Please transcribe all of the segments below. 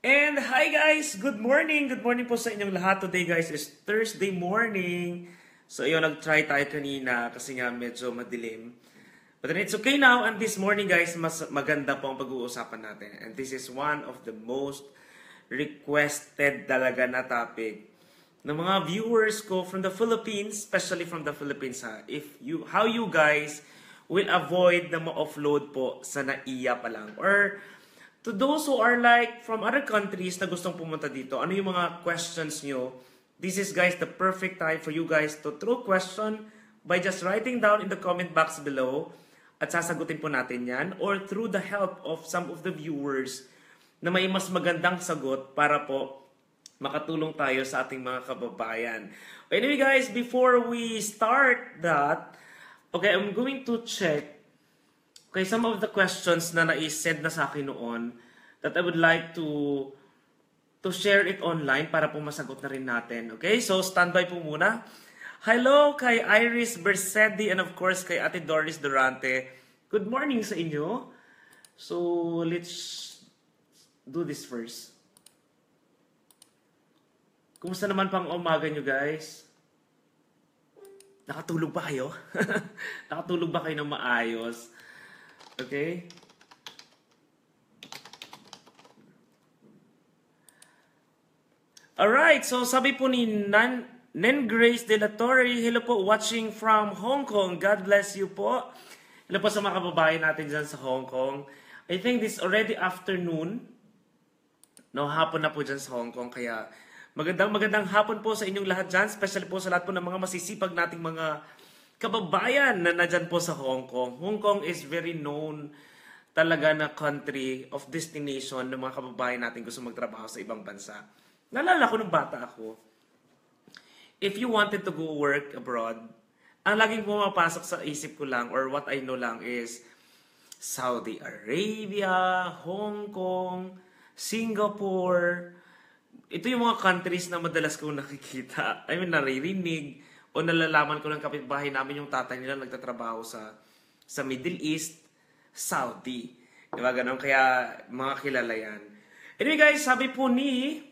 And hi guys! Good morning! Good morning po sa inyong lahat. Today guys is Thursday morning. So yun, nag-try tayo kanina kasi nga medyo madilim. But then it's okay now and this morning guys, mas maganda po ang pag-uusapan natin. And this is one of the most requested talaga na topic ng mga viewers ko from the Philippines, especially from the Philippines ha. If you, how you guys will avoid na ma-offload po sa NAIA pa lang. Or to those who are like from other countries na gustong pumunta dito, ano yung mga questions nyo? This is guys the perfect time for you guys to throw question by just writing down in the comment box below at sasagutin po natin yan or through the help of some of the viewers na may mas magandang sagot para po makatulong tayo sa ating mga kababayan. Anyway guys, before we start that, okay, I'm going to check Okay, some of the questions na na-send na sa akin noon that I would like to to share it online para po masagot na rin natin. Okay, so standby po muna. Hello kay Iris Bersedi and of course kay Ate Doris Durante. Good morning sa inyo. So, let's do this first. Kumusta naman pang umaga nyo guys? Nakatulog ba kayo? Nakatulog ba kayo ng maayos? Okay? Alright, so sabi po ni Nan, Nen Grace De La Torre, hello po, watching from Hong Kong. God bless you po. Hello po sa mga kababayan natin dyan sa Hong Kong. I think this already afternoon. No, hapon na po dyan sa Hong Kong. Kaya magandang magandang hapon po sa inyong lahat dyan. Especially po sa lahat po ng mga masisipag nating mga kababayan na nandyan po sa Hong Kong. Hong Kong is very known talaga na country of destination ng mga kababayan natin gusto magtrabaho sa ibang bansa. Nalala ko nung bata ako, if you wanted to go work abroad, ang laging pumapasok sa isip ko lang or what I know lang is Saudi Arabia, Hong Kong, Singapore. Ito yung mga countries na madalas kong nakikita. I mean, naririnig o nalalaman ko ng kapitbahay namin yung tatay nila nagtatrabaho sa sa Middle East, Saudi. Diba ganun? Kaya mga kilala yan. Anyway guys, sabi po ni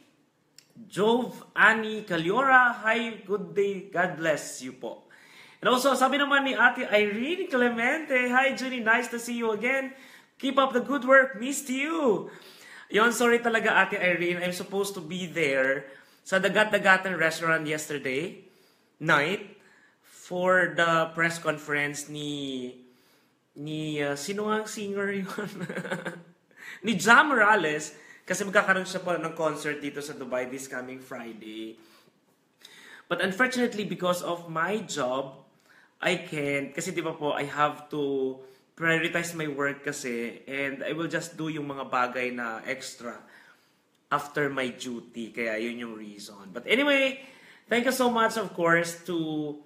Jove Annie Caliora, Hi, good day, God bless you po. And also, sabi naman ni Ate Irene Clemente, Hi Junie, nice to see you again. Keep up the good work, missed you. Yon, sorry talaga Ate Irene, I'm supposed to be there sa Dagat-Dagatan restaurant yesterday night for the press conference ni ni uh, sino ang singer yun? ni Jam Morales kasi magkakaroon siya po ng concert dito sa Dubai this coming Friday. But unfortunately, because of my job, I can't. Kasi di ba po, I have to prioritize my work kasi and I will just do yung mga bagay na extra after my duty. Kaya yun yung reason. But anyway, Thank you so much, of course, to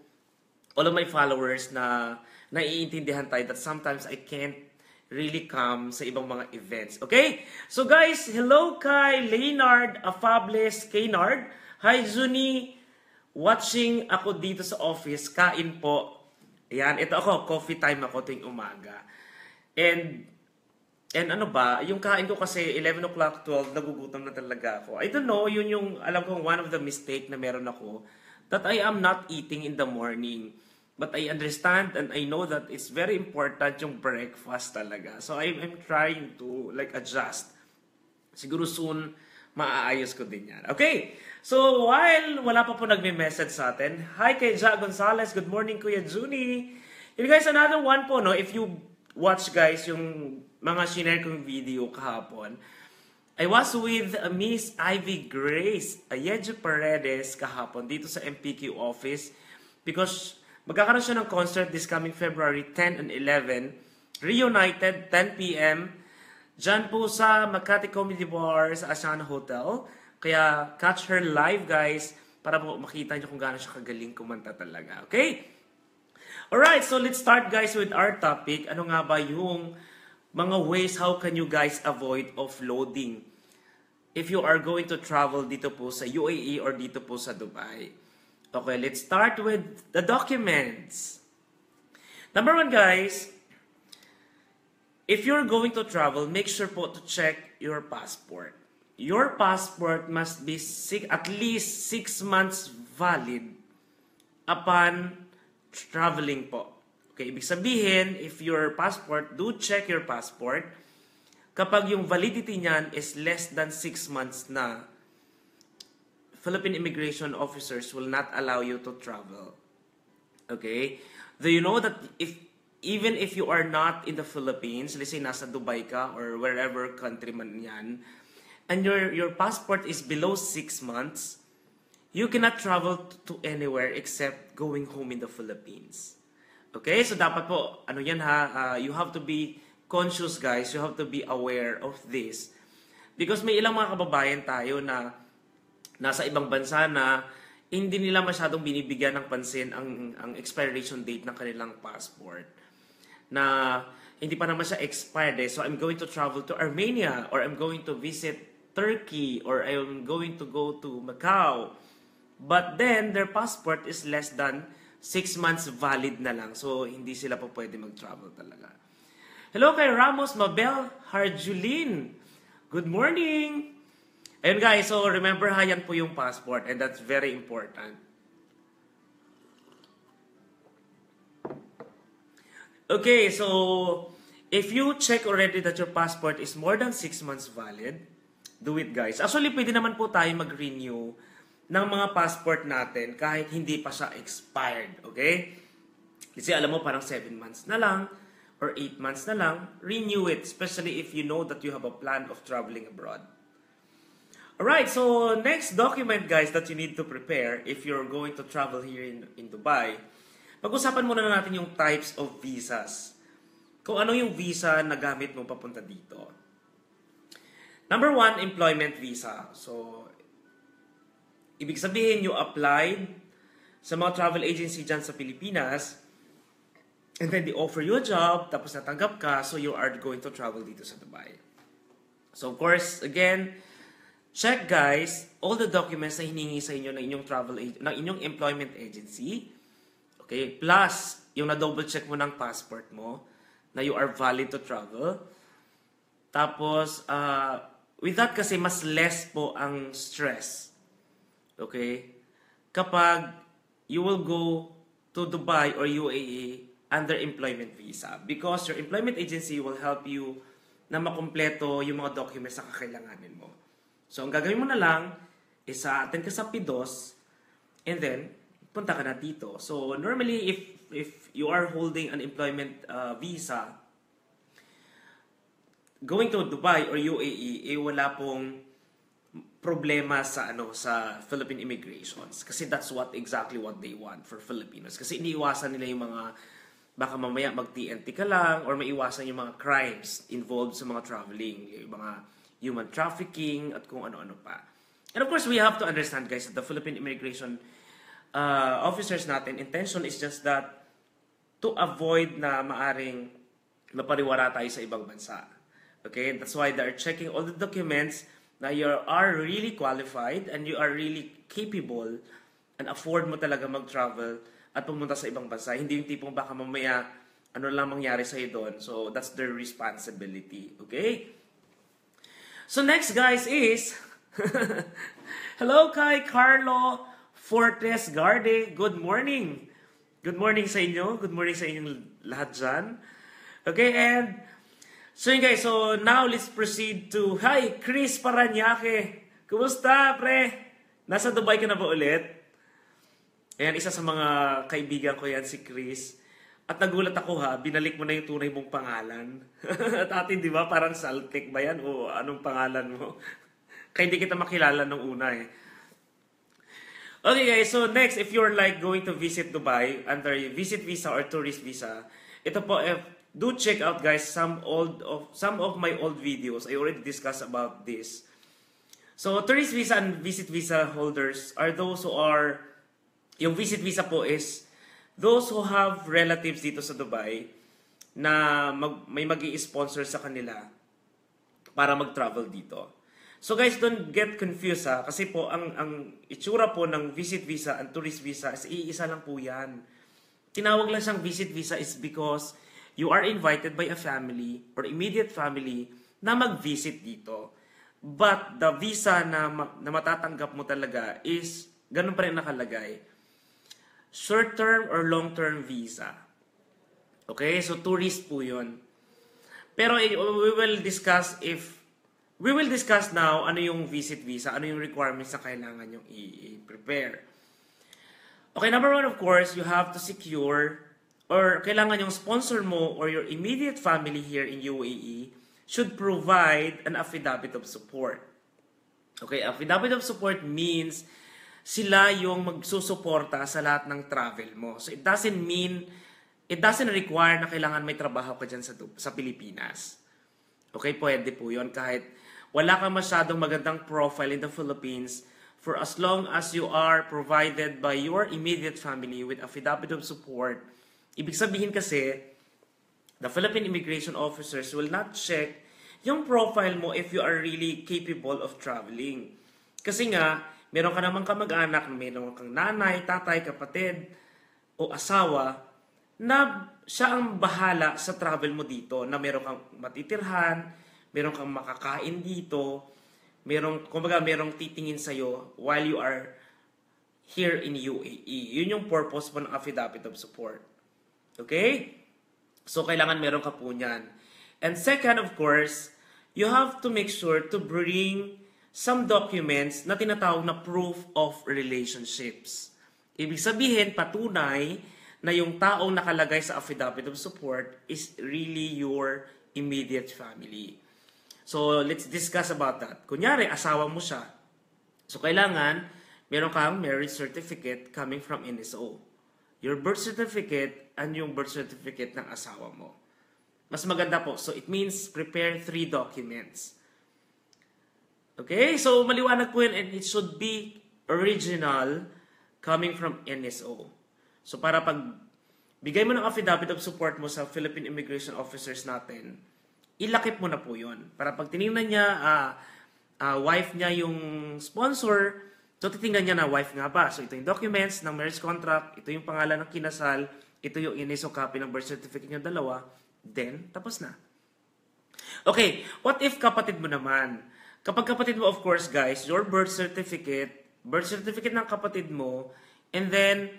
all of my followers na naiintindihan tayo that sometimes I can't really come sa ibang mga events. Okay? So guys, hello kay Leonard Afables Kaynard. Hi Juni, watching ako dito sa office. Kain po. Ayan, ito ako, coffee time ako tuwing umaga. And And ano ba, yung kain ko kasi 11 o'clock, 12, nagugutom na talaga ako. I don't know, yun yung, alam ko, one of the mistake na meron ako, that I am not eating in the morning. But I understand and I know that it's very important yung breakfast talaga. So I'm, I'm trying to like adjust. Siguro soon, maaayos ko din yan. Okay, so while wala pa po nagme-message sa atin, hi kay Ja Gonzalez, good morning Kuya Juni. If guys, another one po, no, if you watch guys yung mga shinare kong video kahapon, I was with Miss Ivy Grace Ayejo Paredes kahapon dito sa MPQ office because magkakaroon siya ng concert this coming February 10 and 11 Reunited 10 p.m. Diyan po sa Makati Comedy Bar sa Asana Hotel. Kaya catch her live guys para po makita niyo kung gaano siya kagaling kumanta talaga. Okay? Alright, so let's start guys with our topic. Ano nga ba yung mga ways how can you guys avoid offloading if you are going to travel dito po sa UAE or dito po sa Dubai. Okay, let's start with the documents. Number one guys, if you're going to travel, make sure po to check your passport. your passport must be six, at least 6 months valid upon traveling po. Okay, ibig sabihin, if your passport, do check your passport. Kapag yung validity niyan is less than 6 months na, Philippine immigration officers will not allow you to travel. Okay? Do you know that if even if you are not in the Philippines, let's say nasa Dubai ka or wherever country man yan, and your your passport is below 6 months, you cannot travel to anywhere except going home in the Philippines. Okay? So dapat po, ano yan ha, uh, you have to be conscious guys, you have to be aware of this. Because may ilang mga kababayan tayo na nasa ibang bansa na hindi nila masyadong binibigyan ng pansin ang, ang expiration date ng kanilang passport. Na hindi pa naman siya expired eh. So I'm going to travel to Armenia or I'm going to visit Turkey or I'm going to go to Macau. But then their passport is less than 6 months valid na lang. So hindi sila pa pwede mag-travel talaga. Hello kay Ramos Mabel Harjulin. Good morning! Ayun guys, so remember ha, yan po yung passport and that's very important. Okay, so if you check already that your passport is more than 6 months valid, do it guys. Actually, pwede naman po tayo mag-renew ng mga passport natin kahit hindi pa siya expired, okay? Kasi alam mo, parang 7 months na lang or 8 months na lang, renew it, especially if you know that you have a plan of traveling abroad. Alright, so next document guys that you need to prepare if you're going to travel here in, in Dubai, pag-usapan muna natin yung types of visas. Kung ano yung visa na gamit mo papunta dito. Number one, employment visa. So, ibig sabihin you applied sa mga travel agency dyan sa Pilipinas and then they offer you a job, tapos natanggap ka, so you are going to travel dito sa Dubai. So, of course, again, Check guys, all the documents na hiningi sa inyo ng inyong travel ng inyong employment agency. Okay? Plus, yung na-double check mo ng passport mo na you are valid to travel. Tapos, uh, with that kasi mas less po ang stress. Okay? Kapag you will go to Dubai or UAE under employment visa because your employment agency will help you na makumpleto yung mga documents na kakailanganin mo. So, ang gagawin mo na lang is uh, attend ka sa PIDOS and then punta ka na dito. So, normally if if you are holding an employment uh, visa going to Dubai or UAE, eh wala pong problema sa ano sa Philippine immigrations kasi that's what exactly what they want for Filipinos kasi iniiwasan nila yung mga baka mamaya mag-TNT ka lang or maiwasan yung mga crimes involved sa mga traveling yung mga human trafficking, at kung ano-ano pa. And of course, we have to understand, guys, that the Philippine immigration uh, officers natin, intention is just that to avoid na maaring mapariwara tayo sa ibang bansa. Okay? That's why they're checking all the documents na you are really qualified and you are really capable and afford mo talaga mag-travel at pumunta sa ibang bansa. Hindi yung tipong baka mamaya ano lang mangyari sa'yo doon. So, that's their responsibility. Okay? So next guys is Hello kay Carlo Fortes Garde. Good morning. Good morning sa inyo. Good morning sa inyong lahat dyan. Okay, and so yun guys, so now let's proceed to Hi, Chris Paranaque. Kumusta, pre? Nasa Dubai ka na ba ulit? Ayan, isa sa mga kaibigan ko yan, si Chris. At nagulat ako ha, binalik mo na yung tunay mong pangalan. At atin, di ba, parang Saltic ba yan? O anong pangalan mo? Kaya hindi kita makilala nung una eh. Okay guys, so next, if you're like going to visit Dubai under visit visa or tourist visa, ito po, if, do check out guys some old of some of my old videos. I already discussed about this. So tourist visa and visit visa holders are those who are yung visit visa po is those who have relatives dito sa Dubai na mag, may mag sponsor sa kanila para mag-travel dito. So guys, don't get confused ha. Kasi po, ang, ang itsura po ng visit visa and tourist visa is iisa lang po yan. Tinawag lang siyang visit visa is because you are invited by a family or immediate family na mag-visit dito. But the visa na, na matatanggap mo talaga is, ganun pa rin nakalagay. Short-term or long-term visa. Okay? So, tourist po yun. Pero eh, we will discuss if, we will discuss now ano yung visit visa, ano yung requirements na kailangan yung i-prepare. Okay, number one, of course, you have to secure or kailangan yung sponsor mo or your immediate family here in UAE should provide an affidavit of support. Okay, affidavit of support means sila yung magsusuporta sa lahat ng travel mo. So it doesn't mean, it doesn't require na kailangan may trabaho ka dyan sa, sa Pilipinas. Okay, pwede po yun kahit wala kang masyadong magandang profile in the Philippines for as long as you are provided by your immediate family with affidavit of support. Ibig sabihin kasi, the Philippine immigration officers will not check yung profile mo if you are really capable of traveling. Kasi nga, meron ka namang kamag-anak, meron kang nanay, tatay, kapatid, o asawa, na siya ang bahala sa travel mo dito, na meron kang matitirhan, meron kang makakain dito, meron, kumbaga, merong titingin sa'yo while you are here in UAE. Yun yung purpose mo ng affidavit of support. Okay? So, kailangan meron ka po niyan. And second, of course, you have to make sure to bring some documents na tinatawag na proof of relationships. Ibig sabihin, patunay na yung taong nakalagay sa affidavit of support is really your immediate family. So, let's discuss about that. Kunyari, asawa mo siya. So, kailangan, meron kang marriage certificate coming from NSO. Your birth certificate and yung birth certificate ng asawa mo. Mas maganda po. So, it means prepare three documents. Okay? So, maliwanag po yan and it should be original coming from NSO. So, para pag bigay mo ng affidavit of support mo sa Philippine Immigration Officers natin, ilakip mo na po yon Para pag tinignan niya, uh, uh, wife niya yung sponsor, so titingnan niya na wife nga ba. So, ito yung documents ng marriage contract, ito yung pangalan ng kinasal, ito yung NSO copy ng birth certificate niya dalawa, then, tapos na. Okay, what if kapatid mo naman? Kapag kapatid mo, of course, guys, your birth certificate, birth certificate ng kapatid mo, and then,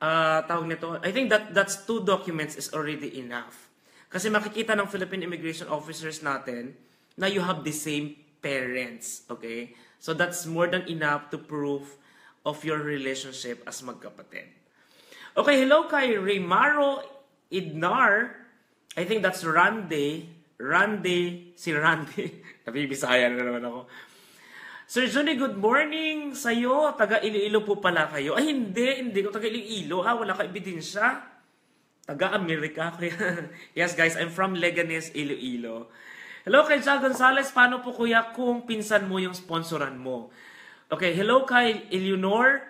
uh, tawag nito, I think that that's two documents is already enough. Kasi makikita ng Philippine immigration officers natin na you have the same parents, okay? So that's more than enough to prove of your relationship as magkapatid. Okay, hello kay Raymaro Idnar. I think that's Randy. Randy, si Randy. Nabibisaya na naman ako. Sir Johnny, good morning sa'yo. Taga Iloilo po pala kayo. Ay, hindi. Hindi ko taga Iloilo. Ha? Wala ka ebidensya. Taga Amerika ako yes, guys. I'm from Leganes, Iloilo. Hello kay Jal Gonzalez. Paano po kuya kung pinsan mo yung sponsoran mo? Okay, hello kay Eleanor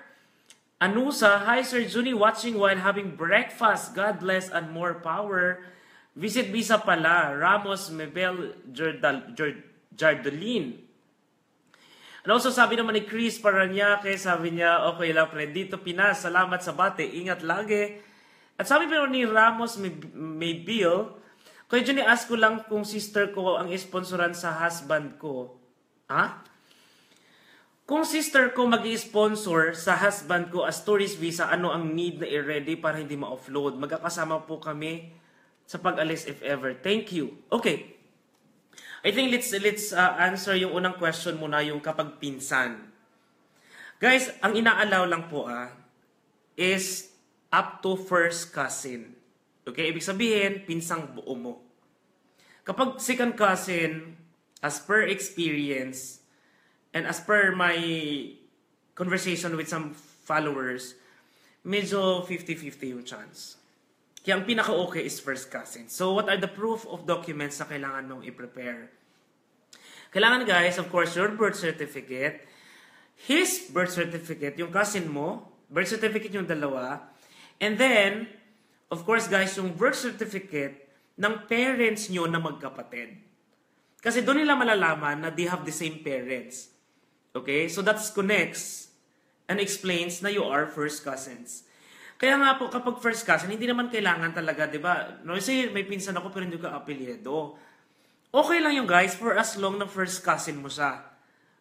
Anusa. Hi, Sir Johnny. Watching while having breakfast. God bless and more power. Visit visa pala, Ramos Mebel Jardal, Jardolin. And also sabi naman ni Chris Paranaque, sabi niya, okay lang pre, dito Pinas, salamat sa bate, ingat lagi. At sabi pa ni Ramos Mebel, kaya dyan ask ko lang kung sister ko ang isponsoran sa husband ko. Ha? Kung sister ko mag sponsor sa husband ko as tourist visa, ano ang need na i-ready para hindi ma-offload? Magkakasama po kami sa pag-alis if ever. Thank you. Okay. I think let's let's uh, answer yung unang question muna yung kapag pinsan. Guys, ang inaalaw lang po ah is up to first cousin. Okay, ibig sabihin pinsang buo mo. Kapag second cousin, as per experience and as per my conversation with some followers, medyo 50-50 yung chance. Kaya ang pinaka-okay is first cousin. So, what are the proof of documents na kailangan mong i-prepare? Kailangan guys, of course, your birth certificate, his birth certificate, yung cousin mo, birth certificate yung dalawa, and then, of course guys, yung birth certificate ng parents nyo na magkapatid. Kasi doon nila malalaman na they have the same parents. Okay? So that connects and explains na you are first cousins. Kaya nga po, kapag first cousin, hindi naman kailangan talaga, di ba? No, say, may pinsan ako pero hindi ko apelyedo. okay lang yung guys for as long na first cousin mo siya.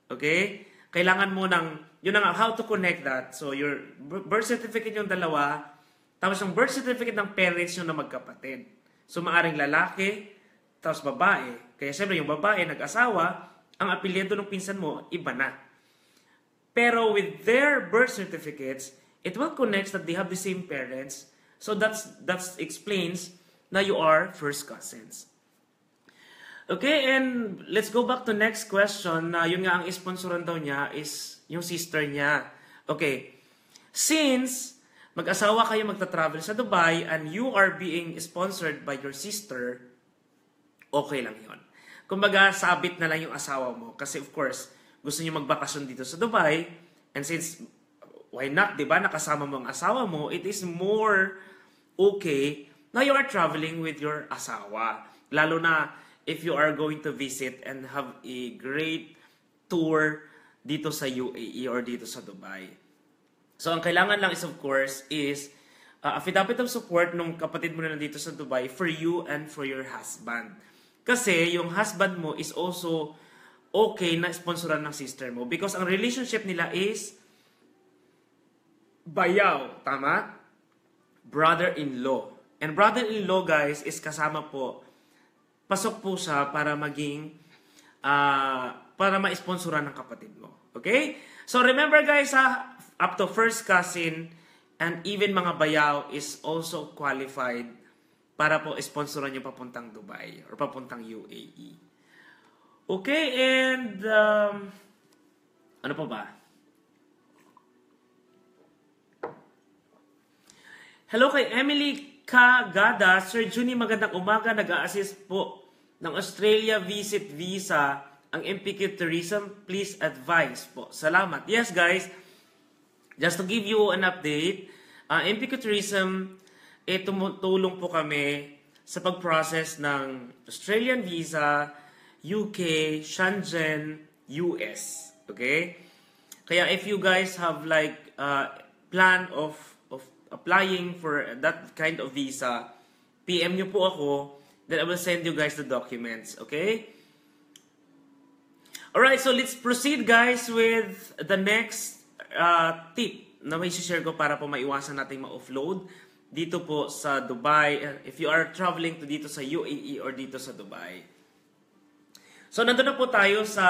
Okay? Kailangan mo ng, yun na nga, how to connect that. So, your birth certificate yung dalawa, tapos yung birth certificate ng parents nyo na magkapatid. So, maaring lalaki, tapos babae. Kaya siyempre, yung babae, nag-asawa, ang apelyido ng pinsan mo, iba na. Pero with their birth certificates, it will connect that they have the same parents. So that's that explains na you are first cousins. Okay, and let's go back to next question na yun nga ang sponsoran daw niya is yung sister niya. Okay, since mag-asawa kayo magta-travel sa Dubai and you are being sponsored by your sister, okay lang yon. Kumbaga, sabit na lang yung asawa mo. Kasi of course, gusto niyo magbakasyon dito sa Dubai. And since, why not, di ba, nakasama mo ang asawa mo, it is more okay na you are traveling with your asawa. Lalo na, if you are going to visit and have a great tour dito sa UAE or dito sa Dubai. So, ang kailangan lang is, of course, is uh, affidavit of support nung kapatid mo na nandito sa Dubai for you and for your husband. Kasi, yung husband mo is also okay na sponsoran ng sister mo because ang relationship nila is bayaw, tama? Brother-in-law. And brother-in-law, guys, is kasama po pasok po siya para maging uh, para ma-sponsoran ng kapatid mo. Okay? So remember guys ha, up to first cousin and even mga bayaw is also qualified para po sponsoran yung papuntang Dubai or papuntang UAE. Okay, and um, ano pa ba? Hello kay Emily Kagada, Sir Juni, magandang umaga. Nag-a-assist po ng Australia Visit Visa ang MPQ Tourism. Please advise po. Salamat. Yes, guys. Just to give you an update, uh, MPQ Tourism, eh, tumutulong po kami sa pag-process ng Australian Visa, UK, Shenzhen, US. Okay? Kaya if you guys have like uh, plan of applying for that kind of visa, PM nyo po ako, then I will send you guys the documents, okay? Alright, so let's proceed guys with the next uh, tip na may share ko para po maiwasan nating ma-offload dito po sa Dubai, if you are traveling to dito sa UAE or dito sa Dubai. So, nandun na po tayo sa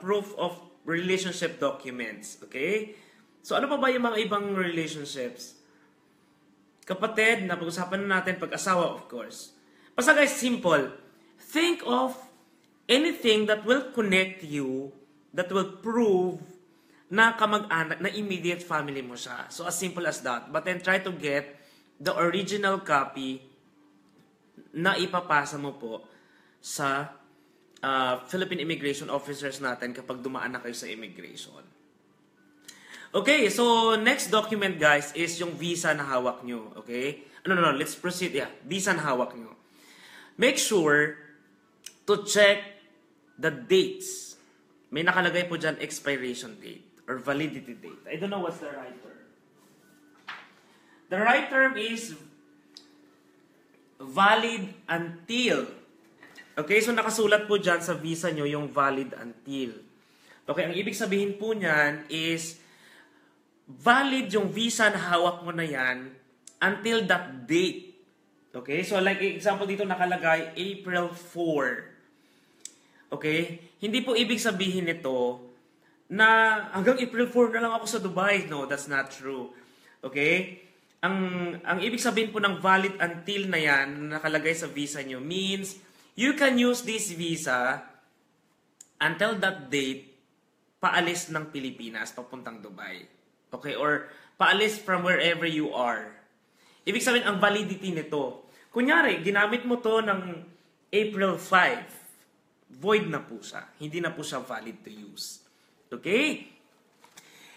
proof of relationship documents, okay? So, ano pa ba yung mga ibang relationships? Kapatid, na pag-usapan na natin pag-asawa, of course. Basta guys, simple. Think of anything that will connect you, that will prove na kamag-anak, na immediate family mo siya. So as simple as that. But then try to get the original copy na ipapasa mo po sa uh, Philippine immigration officers natin kapag dumaan na kayo sa immigration. Okay, so next document guys is yung visa na hawak nyo. Okay? No, no, no. Let's proceed. Yeah, visa na hawak nyo. Make sure to check the dates. May nakalagay po dyan expiration date or validity date. I don't know what's the right term. The right term is valid until. Okay, so nakasulat po dyan sa visa nyo yung valid until. Okay, ang ibig sabihin po niyan is valid yung visa na hawak mo na yan until that date. Okay? So like example dito nakalagay April 4. Okay? Hindi po ibig sabihin nito na hanggang April 4 na lang ako sa Dubai. No, that's not true. Okay? Ang ang ibig sabihin po ng valid until na yan na nakalagay sa visa nyo means you can use this visa until that date paalis ng Pilipinas papuntang Dubai. Okay, or paalis from wherever you are. Ibig sabihin, ang validity nito. Kunyari, ginamit mo to ng April 5. Void na po siya. Hindi na po siya valid to use. Okay?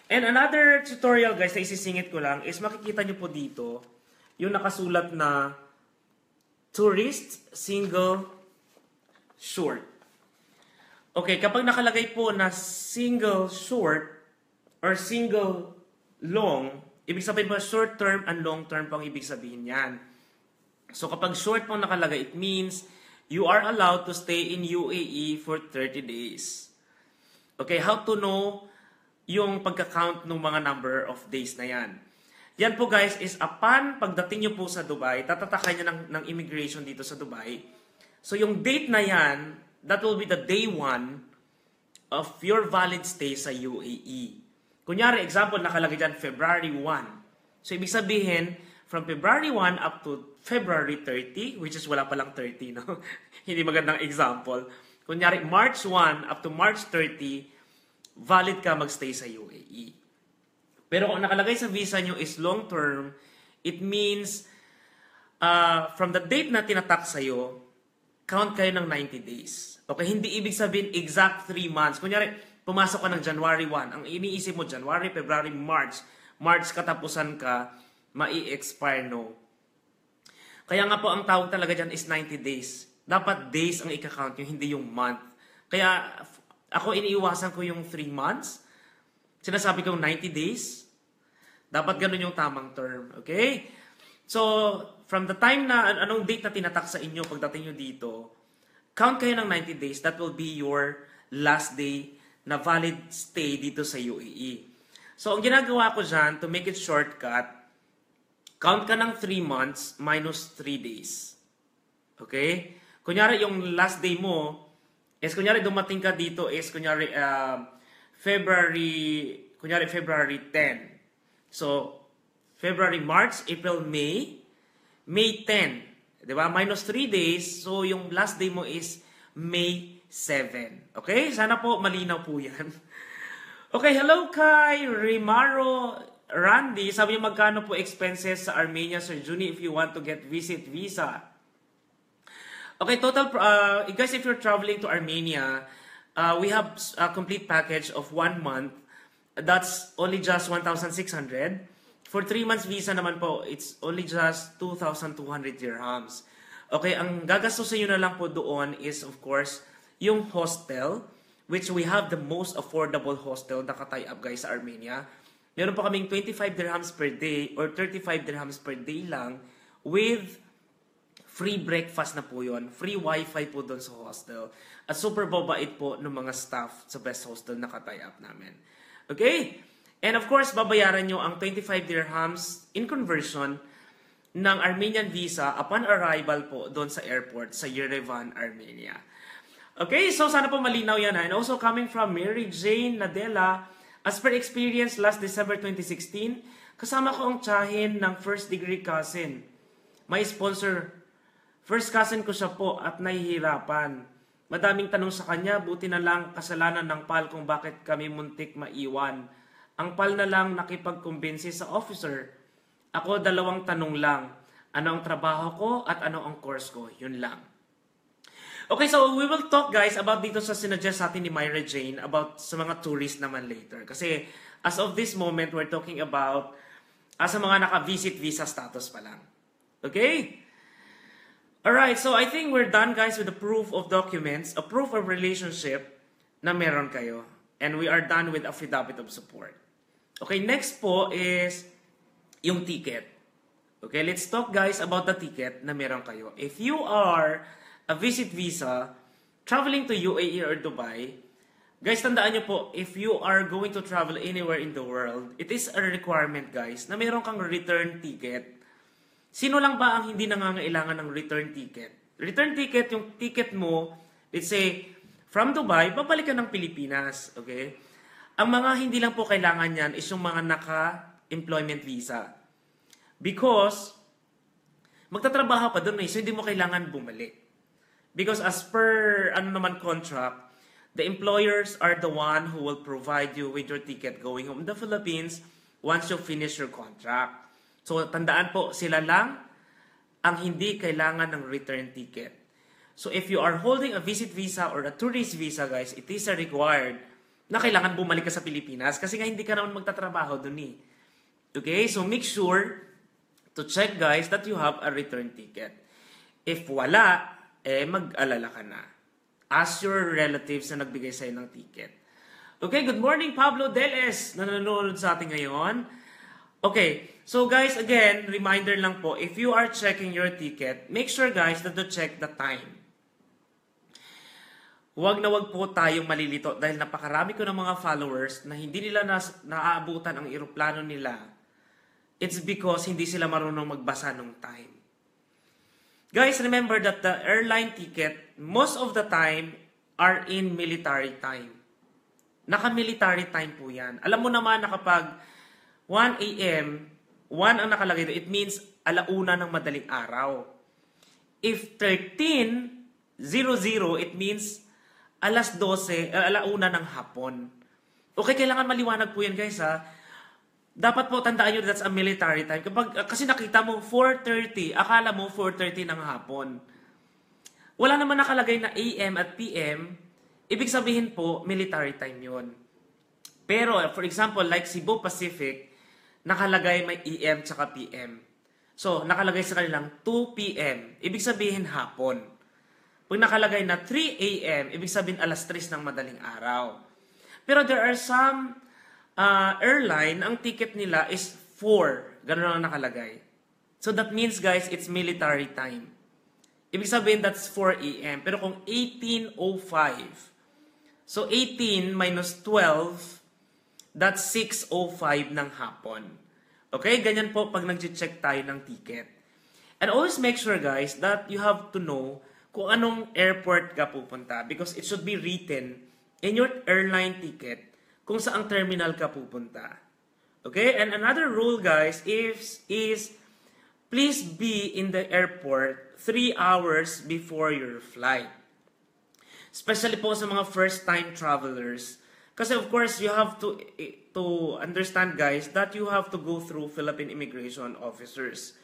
And another tutorial guys na isisingit ko lang is makikita nyo po dito yung nakasulat na tourist single short. Okay, kapag nakalagay po na single short or single long, ibig sabihin po short term and long term pang ibig sabihin yan. So kapag short pong nakalagay, it means you are allowed to stay in UAE for 30 days. Okay, how to know yung pagka-count ng mga number of days na yan. Yan po guys is upon pagdating nyo po sa Dubai, tatatakay nyo ng, ng immigration dito sa Dubai. So yung date na yan, that will be the day one of your valid stay sa UAE. Kunyari, example, nakalagay dyan February 1. So ibig sabihin, from February 1 up to February 30, which is wala palang 30, no? Hindi magandang example. Kunyari, March 1 up to March 30, valid ka magstay sa UAE. Pero kung nakalagay sa visa nyo is long term, it means uh, from the date na tinatak sa'yo, count kayo ng 90 days. Okay, hindi ibig sabihin exact 3 months. Kunyari, pumasok ka ng January 1. Ang iniisip mo, January, February, March. March katapusan ka, mai-expire no. Kaya nga po, ang tawag talaga dyan is 90 days. Dapat days ang ika-count nyo, hindi yung month. Kaya ako iniiwasan ko yung 3 months. Sinasabi ko 90 days. Dapat ganun yung tamang term. Okay? So, from the time na, anong date na tinatak sa inyo pagdating nyo dito, count kayo ng 90 days. That will be your last day na valid stay dito sa UAE. So, ang ginagawa ko dyan, to make it shortcut, count ka ng 3 months minus 3 days. Okay? Kunyari, yung last day mo, is kunyari dumating ka dito is kunyari uh, February, kunyari February 10. So, February, March, April, May. May 10. Di? Minus 3 days. So, yung last day mo is May 7. Okay? Sana po malinaw po yan. Okay, hello kay Rimaro Randy. Sabi niya magkano po expenses sa Armenia, Sir Juni, if you want to get visit visa. Okay, total, uh, guys, if you're traveling to Armenia, uh, we have a complete package of one month that's only just 1,600. For 3 months visa naman po, it's only just 2,200 dirhams. Okay, ang gagastusin nyo na lang po doon is of course yung hostel, which we have the most affordable hostel na katay up guys sa Armenia. Meron pa kaming 25 dirhams per day or 35 dirhams per day lang with free breakfast na po yon, free wifi po doon sa hostel. At super babait po ng mga staff sa best hostel na katay up namin. Okay? And of course, babayaran nyo ang 25 dirhams in conversion ng Armenian visa upon arrival po doon sa airport sa Yerevan, Armenia. Okay, so sana po malinaw yan. And also coming from Mary Jane Nadella, as per experience last December 2016, kasama ko ang tsahin ng first degree cousin. May sponsor. First cousin ko siya po at nahihirapan. Madaming tanong sa kanya, buti na lang kasalanan ng PAL kung bakit kami muntik maiwan. Ang PAL na lang nakipagkumbinsi sa officer. Ako dalawang tanong lang. Ano ang trabaho ko at ano ang course ko? Yun lang. Okay, so we will talk guys about dito sa sinuggest sa atin ni Myra Jane about sa mga tourist naman later. Kasi as of this moment, we're talking about uh, sa mga naka-visit visa status pa lang. Okay? Alright, so I think we're done guys with the proof of documents, a proof of relationship na meron kayo. And we are done with affidavit of support. Okay, next po is yung ticket. Okay, let's talk guys about the ticket na meron kayo. If you are a visit visa, traveling to UAE or Dubai, guys, tandaan nyo po, if you are going to travel anywhere in the world, it is a requirement guys na meron kang return ticket Sino lang ba ang hindi nangangailangan ng return ticket? Return ticket, yung ticket mo, let's say, from Dubai, babalik ka ng Pilipinas. Okay? Ang mga hindi lang po kailangan yan is yung mga naka-employment visa. Because, magtatrabaho pa doon eh, so hindi mo kailangan bumalik. Because as per ano naman contract, the employers are the one who will provide you with your ticket going home the Philippines once you finish your contract. So, tandaan po, sila lang ang hindi kailangan ng return ticket. So, if you are holding a visit visa or a tourist visa, guys, it is a required na kailangan bumalik ka sa Pilipinas kasi nga hindi ka naman magtatrabaho doon eh. Okay? So, make sure to check, guys, that you have a return ticket. If wala, eh, mag-alala ka na. Ask your relatives na nagbigay sa'yo ng ticket. Okay, good morning, Pablo Deles, na nanonood sa atin ngayon. Okay, so guys, again, reminder lang po, if you are checking your ticket, make sure guys that to check the time. huwag na huwag po tayong malilito dahil napakarami ko ng mga followers na hindi nila nas, naaabutan ang eroplano nila. It's because hindi sila marunong magbasa nung time. Guys, remember that the airline ticket, most of the time, are in military time. Naka-military time po yan. Alam mo naman na kapag 1 a.m., 1 ang nakalagay doon, it means alauna ng madaling araw. If 13.00, it means alas 12, uh, alauna ng hapon. Okay, kailangan maliwanag po yan guys ha. Dapat po tandaan nyo that's a military time. Kapag, uh, kasi nakita mo 4.30, akala mo 4.30 ng hapon. Wala naman nakalagay na AM at PM, ibig sabihin po, military time yon. Pero, for example, like Cebu Pacific, nakalagay may EM tsaka PM. So, nakalagay sa kanilang 2 PM, ibig sabihin hapon. Pag nakalagay na 3 AM, ibig sabihin alas 3 ng madaling araw. Pero there are some uh, airline, ang ticket nila is 4. Ganun ang nakalagay. So that means guys, it's military time. Ibig sabihin that's 4 a.m. Pero kung 18.05, so 18 minus 12, that's 6.05 ng hapon. Okay? Ganyan po pag nag-check tayo ng ticket. And always make sure guys that you have to know kung anong airport ka pupunta because it should be written in your airline ticket kung saang terminal ka pupunta. Okay? And another rule guys is, is please be in the airport 3 hours before your flight. Especially po sa mga first-time travelers. Kasi of course, you have to to understand guys that you have to go through Philippine immigration officers.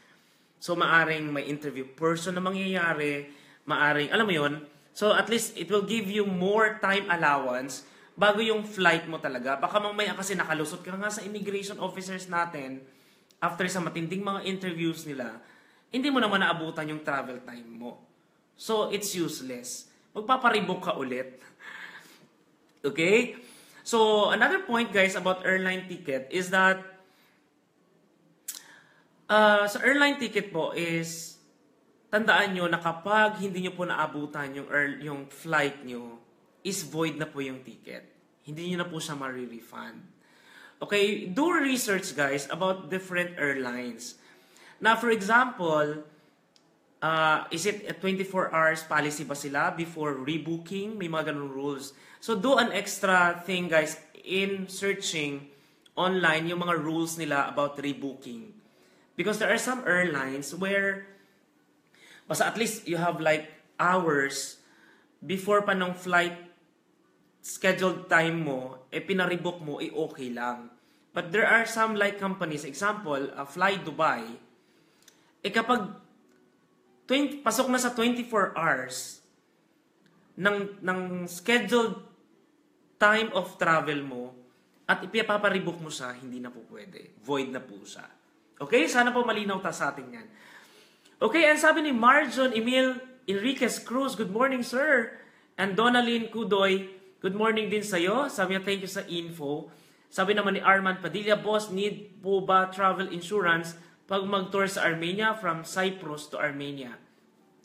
So maaring may interview person na mangyayari, maaring, alam mo yon So at least it will give you more time allowance bago yung flight mo talaga. Baka mamaya kasi nakalusot ka nga sa immigration officers natin after sa matinding mga interviews nila, hindi mo naman naabutan yung travel time mo. So, it's useless. Magpaparibok ka ulit. okay? So, another point guys about airline ticket is that uh, sa airline ticket po is tandaan nyo na kapag hindi nyo po naabutan yung, yung flight nyo, is void na po yung ticket. Hindi nyo na po siya ma-refund. Okay, do research guys about different airlines. Now, for example, uh, is it a 24 hours policy ba sila before rebooking? May mga ganun rules. So, do an extra thing guys in searching online yung mga rules nila about rebooking. Because there are some airlines where basta at least you have like hours before pa ng flight scheduled time mo, eh pinarebook mo, eh okay lang. But there are some like companies, example, uh, Fly Dubai, eh kapag 20, pasok na sa 24 hours ng, ng scheduled time of travel mo at ipaparebook mo siya, hindi na po pwede. Void na po siya. Okay? Sana po malinaw ta sa atin yan. Okay, and sabi ni Marjon Emil Enriquez Cruz, good morning sir. And Donalyn Kudoy, Good morning din sa'yo. Sabi niya, thank you sa info. Sabi naman ni Arman Padilla, Boss, need po ba travel insurance pag mag-tour sa Armenia from Cyprus to Armenia?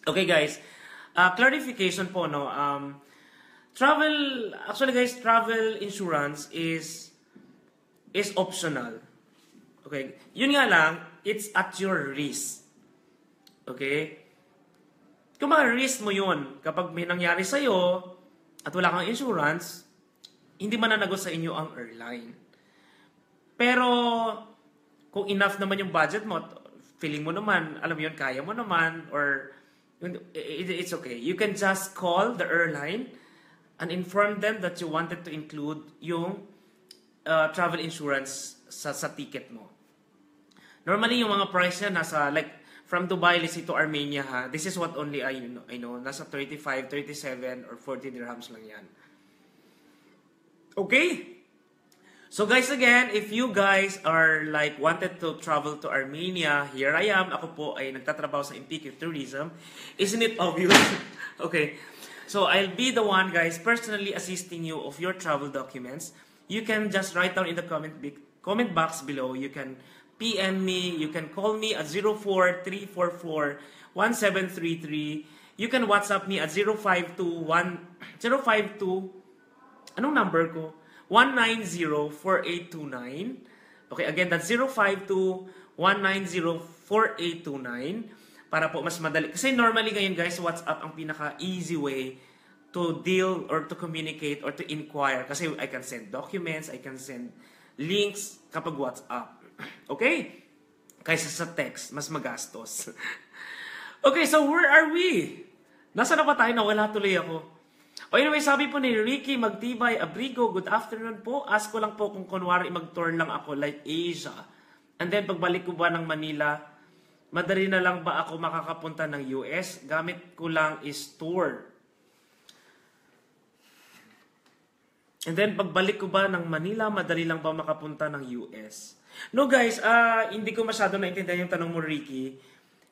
Okay guys, uh, clarification po, no? Um, travel, actually guys, travel insurance is is optional. Okay? Yun nga lang, it's at your risk. Okay? Kung mga risk mo yun, kapag may nangyari sa'yo, at wala kang insurance, hindi mananagot sa inyo ang airline. Pero, kung enough naman yung budget mo, feeling mo naman, alam mo yun, kaya mo naman, or it's okay. You can just call the airline and inform them that you wanted to include yung uh, travel insurance sa, sa ticket mo. Normally, yung mga price niya nasa like from Dubai, let's to Armenia ha, this is what only I know, I know nasa 35, 37, or 40 dirhams lang yan. Okay? So guys, again, if you guys are like wanted to travel to Armenia, here I am. Ako po ay nagtatrabaho sa MPQ Tourism. Isn't it obvious? okay. So I'll be the one guys personally assisting you of your travel documents. You can just write down in the comment comment box below. You can PM me. You can call me at 04344-1733. you can WhatsApp me at 0521 052 anong number ko? 1904829. Okay, again, that's 052-190-4829 para po mas madali. Kasi normally ngayon guys, WhatsApp ang pinaka-easy way to deal or to communicate or to inquire. Kasi I can send documents, I can send links kapag WhatsApp. Okay? Kaysa sa text, mas magastos. okay, so where are we? Nasa na ba tayo? Nawala tuloy ako. O anyway, sabi po ni Ricky Magtibay Abrigo, good afternoon po. Ask ko lang po kung kunwari mag-tour lang ako like Asia. And then pagbalik ko ba ng Manila, madali na lang ba ako makakapunta ng US? Gamit ko lang is tour. And then, pagbalik ko ba ng Manila, madali lang ba makapunta ng US? No guys, uh, hindi ko masyado naintindihan yung tanong mo, Ricky.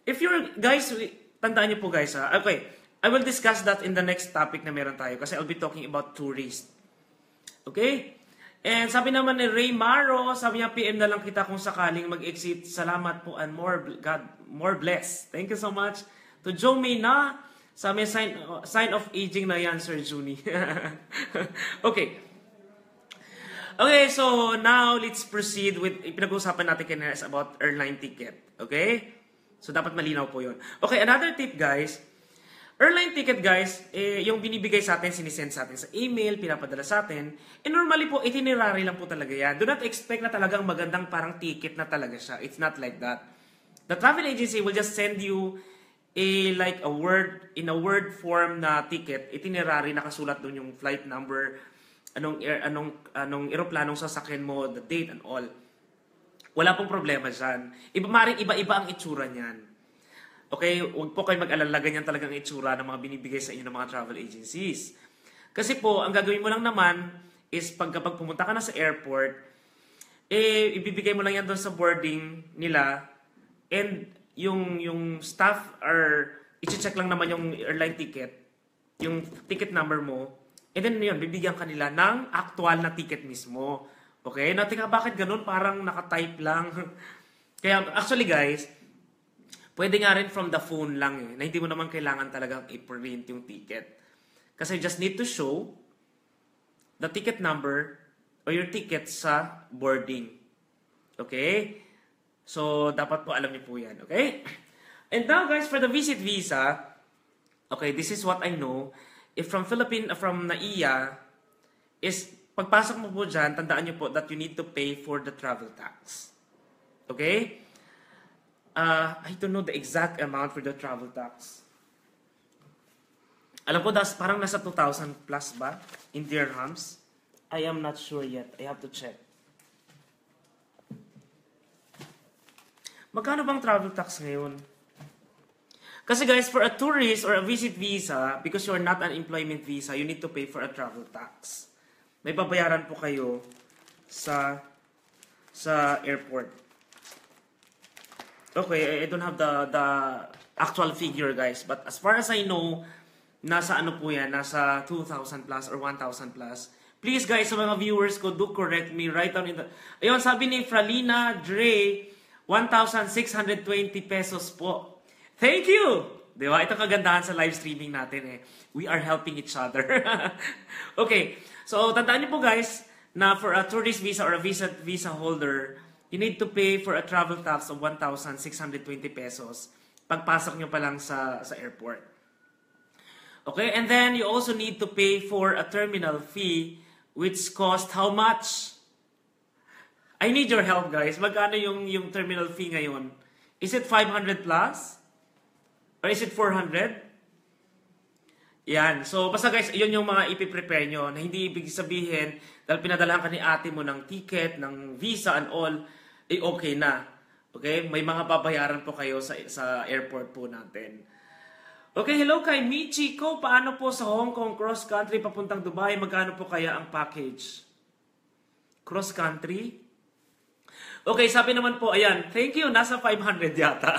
If you're, guys, tandaan niyo po guys ha. Okay, I will discuss that in the next topic na meron tayo kasi I'll be talking about tourist. Okay? And sabi naman ni Ray Maro, sabi niya PM na lang kita kung sakaling mag-exit. Salamat po and more God more bless. Thank you so much. To Joe May na, sabi sign sign of aging na yan Sir Juni. okay. Okay, so now let's proceed with pinag-uusapan natin kanina about airline ticket. Okay? So dapat malinaw po 'yon. Okay, another tip guys, Airline ticket guys, eh, yung binibigay sa atin, sinisend sa atin sa email, pinapadala sa atin, eh normally po, itinerary lang po talaga yan. Do not expect na talagang magandang parang ticket na talaga siya. It's not like that. The travel agency will just send you a like a word, in a word form na ticket, itinerary, nakasulat doon yung flight number, anong, air, anong, anong aeroplanong sasakyan mo, the date and all. Wala pong problema dyan. Iba, maring iba-iba ang itsura niyan. Okay, huwag po kayo mag-alala, ganyan talagang itsura ng mga binibigay sa inyo ng mga travel agencies. Kasi po, ang gagawin mo lang naman is pag kapag pumunta ka na sa airport, eh, ibibigay mo lang yan doon sa boarding nila and yung yung staff are i-check lang naman yung airline ticket, yung ticket number mo, and then yun, bibigyan kanila ng actual na ticket mismo. Okay? Natin nga, bakit ganun? Parang naka-type lang. Kaya, actually guys, Pwede nga rin from the phone lang eh, na hindi mo naman kailangan talagang i-print yung ticket. Kasi you just need to show the ticket number or your ticket sa boarding. Okay? So, dapat po alam niyo po yan. Okay? And now guys, for the visit visa, okay, this is what I know. If from Philippine, from NAIA, is pagpasok mo po dyan, tandaan niyo po that you need to pay for the travel tax. Okay? Uh, I don't know the exact amount for the travel tax. Alam ko, das, parang nasa 2,000 plus ba in dirhams? I am not sure yet. I have to check. Magkano bang travel tax ngayon? Kasi guys, for a tourist or a visit visa, because you're not an employment visa, you need to pay for a travel tax. May babayaran po kayo sa sa airport. Okay, I don't have the the actual figure guys, but as far as I know, nasa ano po yan, nasa 2,000 plus or 1,000 plus. Please guys, sa mga viewers ko, do correct me. Write down in the... Ayun, sabi ni Fralina Dre, 1,620 pesos po. Thank you! Di ba? Ito kagandahan sa live streaming natin eh. We are helping each other. okay, so tandaan niyo po guys, na for a tourist visa or a visa visa holder, you need to pay for a travel tax of 1,620 pesos pagpasok nyo pa lang sa, sa airport. Okay, and then you also need to pay for a terminal fee which cost how much? I need your help guys. Magkano yung, yung terminal fee ngayon? Is it 500 plus? Or is it 400? Yan. So, basta guys, yun yung mga ipiprepare nyo na hindi ibig sabihin dahil pinadalahan ka ni ate mo ng ticket, ng visa and all, eh okay na. Okay? May mga babayaran po kayo sa, sa airport po natin. Okay, hello kay Michiko. Paano po sa Hong Kong cross country papuntang Dubai? Magkano po kaya ang package? Cross country? Okay, sabi naman po, ayan, thank you, nasa 500 yata.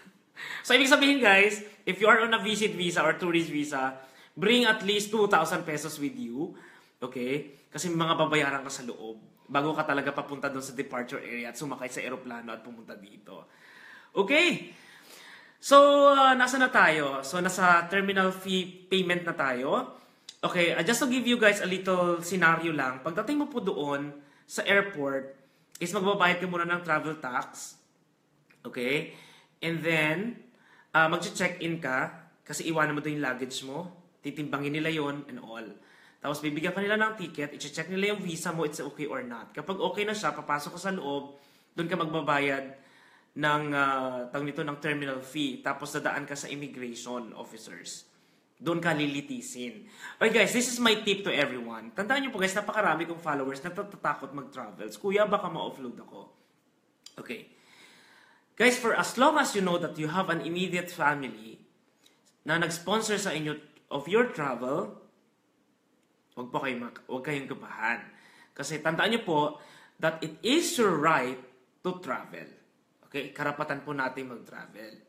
so, ibig sabihin guys, if you are on a visit visa or tourist visa, bring at least 2,000 pesos with you. Okay? Kasi mga babayaran ka sa loob bago ka talaga papunta doon sa departure area at sumakay sa eroplano at pumunta dito. Okay. So, uh, nasa na tayo? So, nasa terminal fee payment na tayo. Okay, uh, just to give you guys a little scenario lang. Pagdating mo po doon sa airport, is magbabayad ka muna ng travel tax. Okay? And then, uh, mag-check-in ka kasi iwanan mo doon yung luggage mo. Titimbangin nila yon and all. Tapos bibigyan ka nila ng ticket, i-check nila yung visa mo, it's okay or not. Kapag okay na siya, papasok ka sa loob, doon ka magbabayad ng uh, tawag nito ng terminal fee tapos dadaan ka sa immigration officers. Doon ka lilitisin. Okay guys, this is my tip to everyone. Tandaan niyo po guys, napakarami kong followers na natatakot mag-travels. Kuya, baka ma-offload ako. Okay. Guys, for as long as you know that you have an immediate family na nag-sponsor sa inyo of your travel, wag po kayong, mag- wag kayong kabahan. Kasi tandaan niyo po that it is your right to travel. Okay, karapatan po natin mag-travel.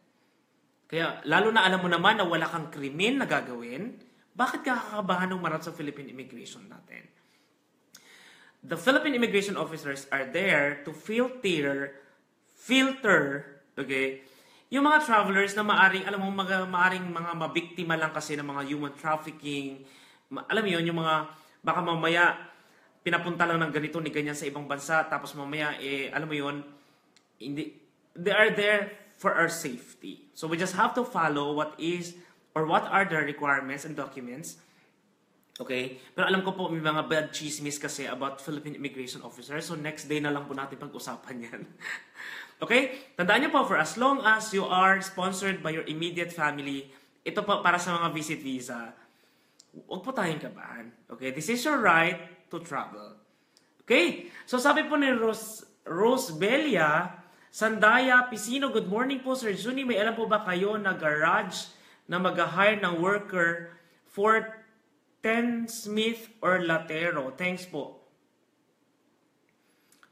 Kaya, lalo na alam mo naman na wala kang krimen na gagawin, bakit ka kakabahan ng marat sa Philippine immigration natin? The Philippine immigration officers are there to filter, filter, okay, yung mga travelers na maaring, alam mo, mga, maaring mga mabiktima lang kasi ng mga human trafficking, alam yun, yung mga, baka mamaya, pinapunta lang ng ganito ni ganyan sa ibang bansa, tapos mamaya, eh, alam mo yun, hindi, they are there for our safety. So we just have to follow what is or what are the requirements and documents. Okay? Pero alam ko po may mga bad chismis kasi about Philippine immigration officers. So next day na lang po natin pag-usapan yan. okay? Tandaan niyo po, for as long as you are sponsored by your immediate family, ito po para sa mga visit visa, huwag po tayong kabahan. Okay? This is your right to travel. Okay? So sabi po ni Rose, Rose Belia, Sandaya Pisino, good morning po Sir Juni. May alam po ba kayo na garage na mag-hire ng worker for 10 Smith or Latero? Thanks po.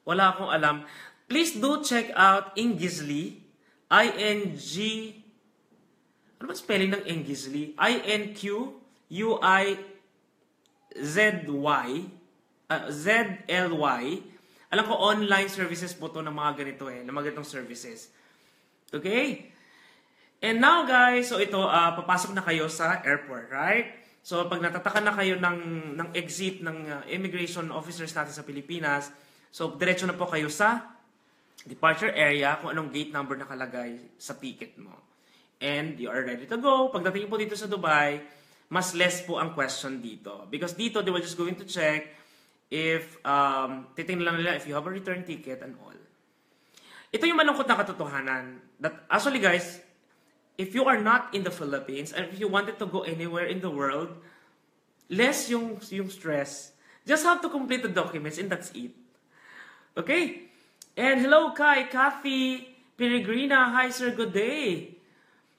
Wala akong alam. Please do check out Ingisly. I-N-G... Ano ba spelling ng Ingisly? I-N-Q-U-I-Z-Y. Uh, Z-L-Y. Alam ko online services po to ng mga ganito eh, ng mga ganitong services. Okay? And now guys, so ito, uh, papasok na kayo sa airport, right? So pag natataka na kayo ng, ng exit ng uh, immigration officers natin sa Pilipinas, so diretso na po kayo sa departure area kung anong gate number nakalagay sa ticket mo. And you are ready to go. Pagdating po dito sa Dubai, mas less po ang question dito. Because dito, they were just going to check if um, titingnan lang nila if you have a return ticket and all. Ito yung malungkot na katotohanan. That actually guys, if you are not in the Philippines and if you wanted to go anywhere in the world, less yung, yung stress. Just have to complete the documents and that's it. Okay? And hello Kai, Kathy, Peregrina. Hi sir, good day.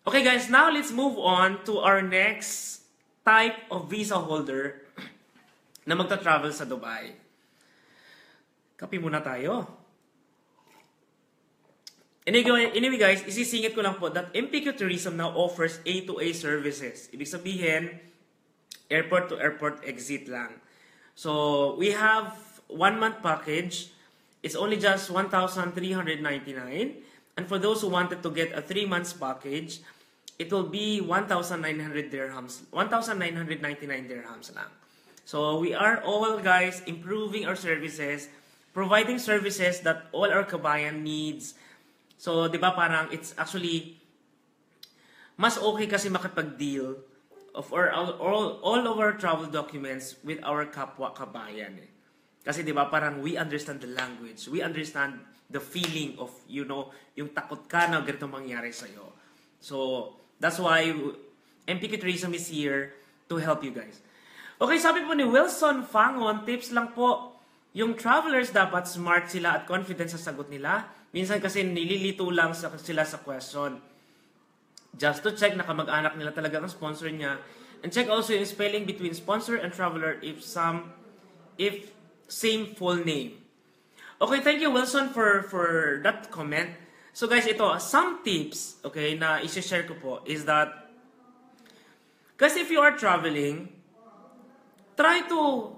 Okay guys, now let's move on to our next type of visa holder na magta-travel sa Dubai. Kapi muna tayo. Anyway, anyway guys, isisingit ko lang po that MPQ Tourism now offers A-to-A services. Ibig sabihin, airport to airport exit lang. So, we have one month package. It's only just 1,399. And for those who wanted to get a three months package, it will be 1,900 dirhams, 1,999 dirhams lang. So we are all guys improving our services, providing services that all our kabayan needs. So 'di ba parang it's actually mas okay kasi makipag-deal of our all, all of our travel documents with our kapwa kabayan eh. Kasi 'di ba parang we understand the language, we understand the feeling of you know yung takot ka na ganito mangyari sa iyo. So that's why MPQ Tourism is here to help you guys. Okay, sabi po ni Wilson Fangon, tips lang po, yung travelers dapat smart sila at confident sa sagot nila. Minsan kasi nililito lang sila sa question. Just to check na kamag-anak nila talaga ang sponsor niya. And check also yung spelling between sponsor and traveler if some, if same full name. Okay, thank you Wilson for, for that comment. So guys, ito, some tips, okay, na isi-share ko po is that, kasi if you are traveling, try to,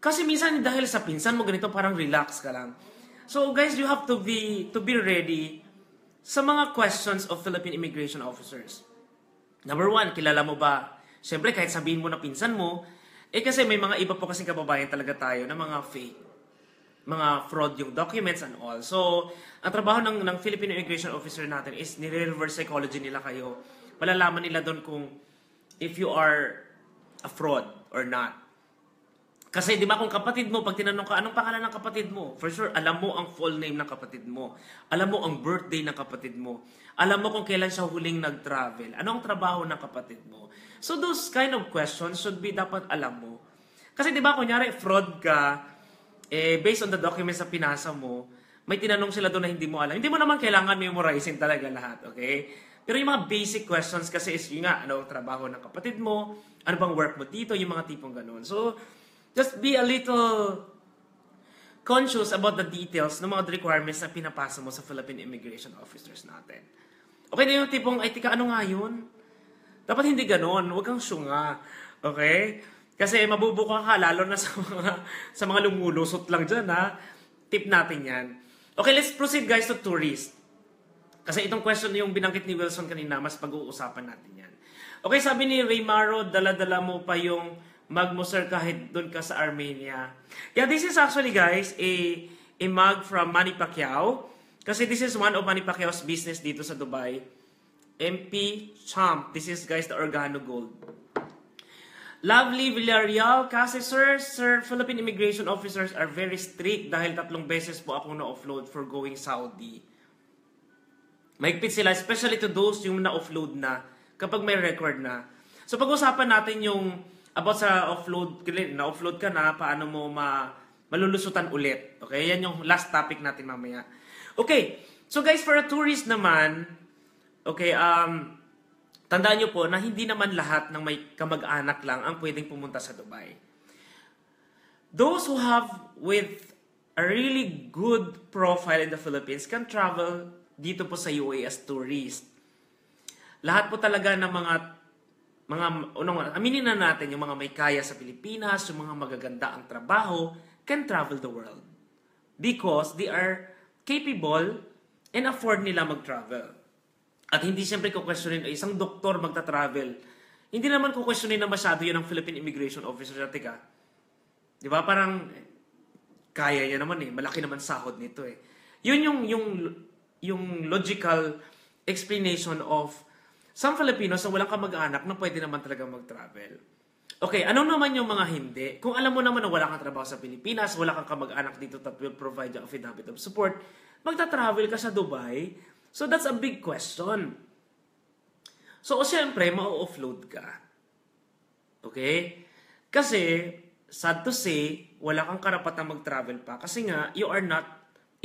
kasi minsan dahil sa pinsan mo ganito, parang relax ka lang. So guys, you have to be, to be ready sa mga questions of Philippine immigration officers. Number one, kilala mo ba? Siyempre, kahit sabihin mo na pinsan mo, eh kasi may mga iba po kasing kababayan talaga tayo na mga fake mga fraud yung documents and all. So, ang trabaho ng, ng Philippine Immigration Officer natin is nire-reverse psychology nila kayo. Malalaman nila doon kung if you are a fraud or not. Kasi di ba kung kapatid mo, pag tinanong ka, anong pangalan ng kapatid mo? For sure, alam mo ang full name ng kapatid mo. Alam mo ang birthday ng kapatid mo. Alam mo kung kailan siya huling nag-travel. Ano ang trabaho ng kapatid mo? So those kind of questions should be dapat alam mo. Kasi di ba kunyari, fraud ka, eh, based on the documents na pinasa mo, may tinanong sila doon na hindi mo alam. Hindi mo naman kailangan memorizing talaga lahat, okay? Pero yung mga basic questions kasi is yung nga, ano trabaho ng kapatid mo, ano bang work mo dito, yung mga tipong ganun. So, just be a little conscious about the details ng mga requirements na pinapasa mo sa Philippine immigration officers natin. Okay na yung tipong, ay tika, ano nga yun? Dapat hindi ganon. Huwag kang syunga. Okay? Kasi mabubuka ka lalo na sa mga, sa mga lumulusot lang dyan ha. Tip natin yan. Okay, let's proceed guys to tourist. Kasi itong question yung binanggit ni Wilson kanina, mas pag-uusapan natin yan. Okay, sabi ni Raymaro, dala-dala mo pa yung magmusar kahit doon ka sa Armenia. Yeah, this is actually guys a a mug from Manny Pacquiao. Kasi this is one of Manny Pacquiao's business dito sa Dubai. MP Champ. This is guys the Organo Gold. Lovely Villarreal, kasi sir, sir, Philippine immigration officers are very strict dahil tatlong beses po ako na-offload for going Saudi. Maigpit sila, especially to those yung na-offload na kapag may record na. So pag-usapan natin yung about sa offload, na-offload ka na, paano mo ma malulusutan ulit. Okay, yan yung last topic natin mamaya. Okay, so guys, for a tourist naman, okay, um, tandaan nyo po na hindi naman lahat ng may kamag-anak lang ang pwedeng pumunta sa Dubai. Those who have with a really good profile in the Philippines can travel dito po sa UAE as tourist. Lahat po talaga ng mga mga unang aminin na natin yung mga may kaya sa Pilipinas, yung mga magaganda ang trabaho, can travel the world. Because they are capable and afford nila mag-travel. At hindi siyempre kukwestiyonin, isang doktor magta-travel. Hindi naman kukwestiyonin na masyado yun ng Philippine Immigration Officer sa tika. Di ba? Parang, kaya niya naman eh. Malaki naman sahod nito eh. Yun yung, yung, yung logical explanation of some Filipinos na walang kamag-anak na pwede naman talaga mag-travel. Okay, ano naman yung mga hindi? Kung alam mo naman na wala kang trabaho sa Pilipinas, wala kang kamag-anak dito that will provide you affidavit of support, magta-travel ka sa Dubai, so that's a big question. So, siyempre, ma-offload ka. Okay? Kasi, sad to say, wala kang karapatang mag-travel pa kasi nga, you are not,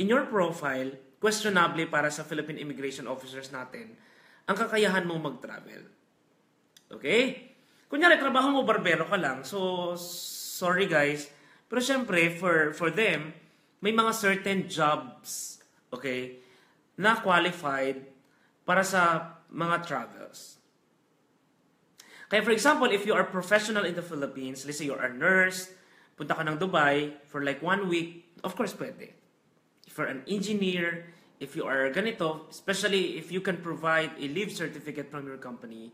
in your profile, questionably para sa Philippine immigration officers natin, ang kakayahan mo mag-travel. Okay? Kunyari, trabaho mo, barbero ka lang. So, sorry guys. Pero syempre, for, for them, may mga certain jobs, okay, na qualified para sa mga travels. Kaya for example, if you are professional in the Philippines, let's say you're a nurse, punta ka ng Dubai for like one week, of course pwede. If you're an engineer, if you are ganito, especially if you can provide a leave certificate from your company,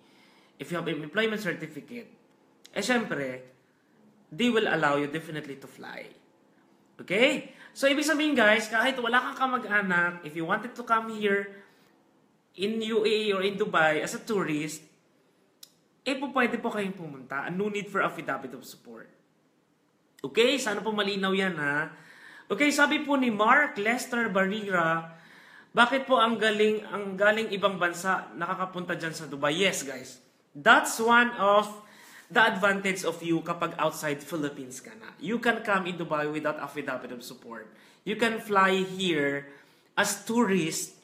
if you have an employment certificate, eh syempre, they will allow you definitely to fly. Okay? So, ibig sabihin guys, kahit wala kang kamag-anak, if you wanted to come here in UAE or in Dubai as a tourist, eh po pwede po kayong pumunta. No need for affidavit of support. Okay? Sana po malinaw yan ha. Okay, sabi po ni Mark Lester Barrera, bakit po ang galing ang galing ibang bansa nakakapunta diyan sa Dubai? Yes, guys. That's one of the advantage of you kapag outside Philippines ka na. You can come in Dubai without affidavit of support. You can fly here as tourist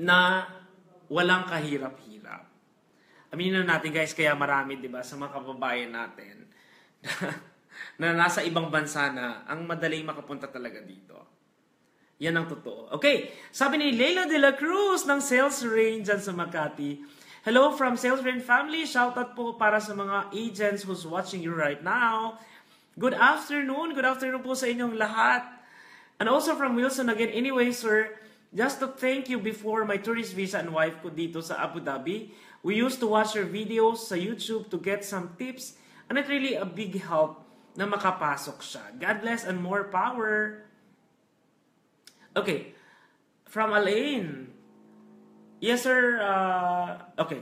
na walang kahirap-hirap. Aminin na natin guys, kaya marami, di ba, sa mga kababayan natin na, na nasa ibang bansa na ang madaling makapunta talaga dito. Yan ang totoo. Okay, sabi ni Leila de la Cruz ng sales range dyan sa Makati, Hello from Sales Rain Family. Shoutout po para sa mga agents who's watching you right now. Good afternoon. Good afternoon po sa inyong lahat. And also from Wilson again. Anyway, sir, Just to thank you before my tourist visa and wife ko dito sa Abu Dhabi. We used to watch your videos sa YouTube to get some tips and it really a big help na makapasok siya. God bless and more power. Okay. From Alain. Yes, sir. Uh, okay.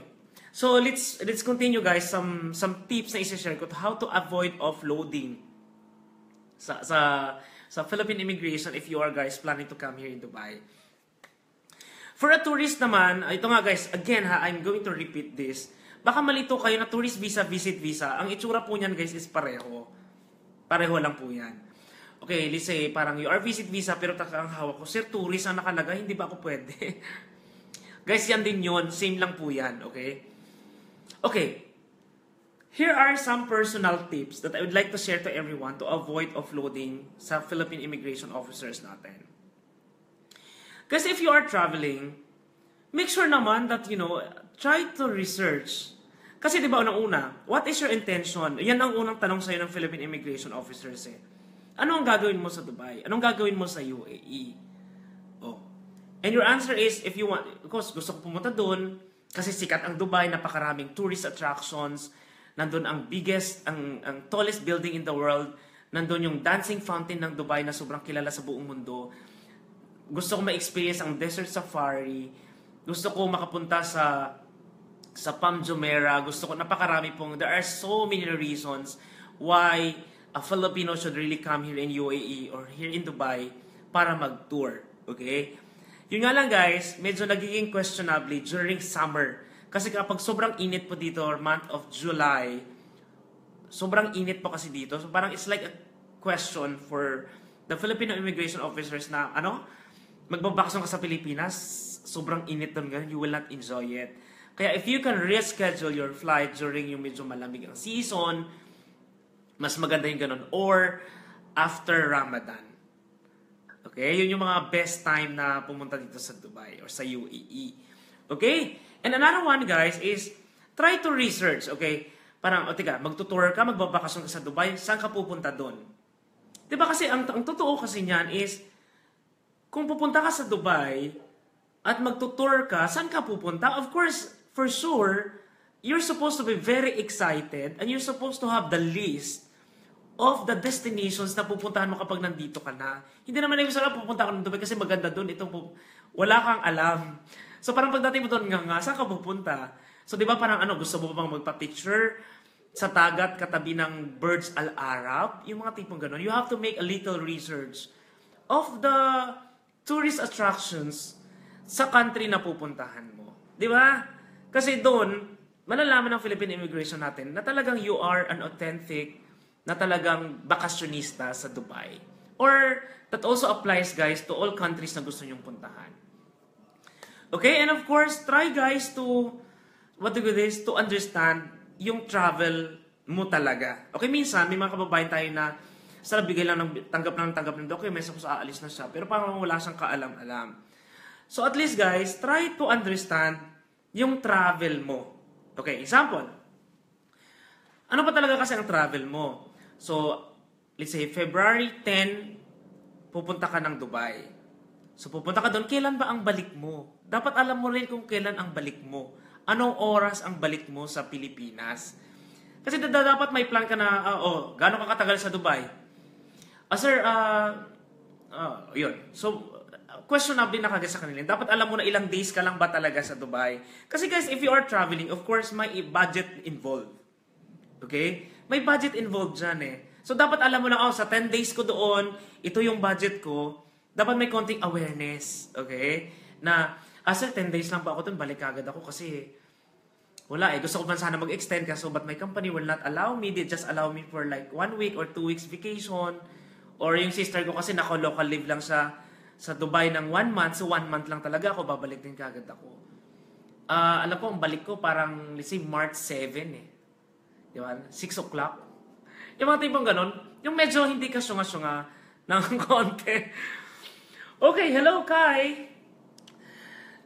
So let's let's continue guys some some tips na i-share ko to how to avoid offloading sa sa sa Philippine immigration if you are guys planning to come here in Dubai. For a tourist naman, ito nga guys, again ha, I'm going to repeat this. Baka malito kayo na tourist visa, visit visa. Ang itsura po niyan guys is pareho. Pareho lang po yan. Okay, let's say parang you are visit visa pero taka ang hawak ko, sir, tourist ang nakalagay, hindi ba ako pwede? guys, yan din yon Same lang po yan, okay? Okay, Here are some personal tips that I would like to share to everyone to avoid offloading sa Philippine immigration officers natin. Kasi if you are traveling, make sure naman that, you know, try to research. Kasi di ba unang-una, what is your intention? Yan ang unang tanong sa'yo ng Philippine immigration officers eh. Ano ang gagawin mo sa Dubai? Anong gagawin mo sa UAE? And your answer is, if you want, of course, gusto ko pumunta doon, kasi sikat ang Dubai, napakaraming tourist attractions, nandun ang biggest, ang, ang tallest building in the world, nandun yung dancing fountain ng Dubai na sobrang kilala sa buong mundo. Gusto ko ma-experience ang desert safari. Gusto ko makapunta sa sa Palm Jumeirah. Gusto ko, napakarami pong, there are so many reasons why a Filipino should really come here in UAE or here in Dubai para mag-tour. Okay? Yun nga lang guys, medyo nagiging questionably during summer kasi kapag sobrang init po dito, month of July, sobrang init po kasi dito. So parang it's like a question for the Filipino immigration officers na, ano, magbabakasyon ka sa Pilipinas, sobrang init doon ganun, you will not enjoy it. Kaya if you can reschedule your flight during yung medyo malamig ang season, mas maganda yung ganun. Or after Ramadan. Okay? Yun yung mga best time na pumunta dito sa Dubai or sa UAE. Okay? And another one, guys, is try to research, okay? Parang, o oh, tiga, magtutour ka, magbabakasyon ka sa Dubai, saan ka pupunta doon? Di ba kasi, ang, ang totoo kasi niyan is, kung pupunta ka sa Dubai, at magtutour ka, saan ka pupunta? Of course, for sure, you're supposed to be very excited and you're supposed to have the list of the destinations na pupuntahan mo kapag nandito ka na. Hindi naman ibig sabihin pupunta ka ng Dubai kasi maganda doon. Itong wala kang alam. So parang pagdating mo doon nga nga, saan ka pupunta? So di ba parang ano, gusto mo bang magpa-picture sa tagat katabi ng Birds Al Arab? Yung mga tipong ganun. You have to make a little research of the tourist attractions sa country na pupuntahan mo. Di ba? Kasi doon, malalaman ng Philippine immigration natin na talagang you are an authentic na talagang bakasyonista sa Dubai. Or that also applies guys to all countries na gusto nyong puntahan. Okay? And of course, try guys to, what do you this, to understand yung travel mo talaga. Okay, minsan, may mga kababayan tayo na sa bigay lang ng tanggap lang ng tanggap ng documents tapos aalis na siya. Pero parang wala siyang kaalam-alam. So at least guys, try to understand yung travel mo. Okay, example. Ano pa talaga kasi ang travel mo? So, let's say February 10, pupunta ka ng Dubai. So pupunta ka doon, kailan ba ang balik mo? Dapat alam mo rin kung kailan ang balik mo. Anong oras ang balik mo sa Pilipinas? Kasi dapat may plan ka na, uh, oh, gano'n ka katagal sa Dubai? Ah, sir, uh, uh, yun. So, questionable na kagad sa kanila. Dapat alam mo na ilang days ka lang ba talaga sa Dubai. Kasi guys, if you are traveling, of course, may budget involved. Okay? May budget involved dyan eh. So, dapat alam mo na, oh, sa 10 days ko doon, ito yung budget ko dapat may konting awareness, okay? Na, ah sir, 10 days lang pa ako dun, balik agad ako kasi wala eh. Gusto ko man sana mag-extend kaso but my company will not allow me. They just allow me for like one week or two weeks vacation. Or yung sister ko kasi naka-local live lang sa sa Dubai ng one month. So one month lang talaga ako, babalik din kagad ako. Uh, alam ko, ang balik ko parang, let's say, March 7 eh. Di ba? 6 o'clock. Yung mga tipong ganon, yung medyo hindi ka syunga-syunga ng konti. Okay, hello Kai!